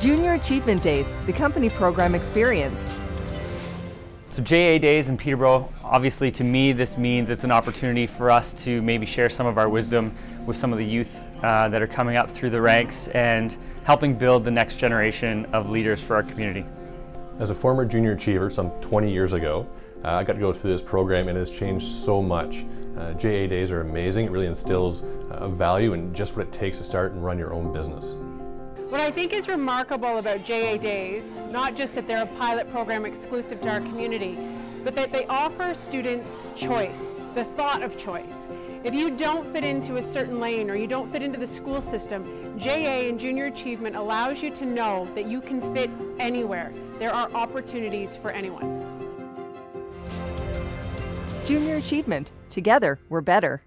Junior Achievement Days, the company program experience. So JA Days in Peterborough, obviously to me this means it's an opportunity for us to maybe share some of our wisdom with some of the youth uh, that are coming up through the ranks and helping build the next generation of leaders for our community. As a former junior achiever some 20 years ago, uh, I got to go through this program and it has changed so much. Uh, JA Days are amazing. It really instills uh, value in just what it takes to start and run your own business. What I think is remarkable about JA Days, not just that they're a pilot program exclusive to our community, but that they offer students choice, the thought of choice. If you don't fit into a certain lane or you don't fit into the school system, JA and Junior Achievement allows you to know that you can fit anywhere. There are opportunities for anyone. Junior Achievement. Together, we're better.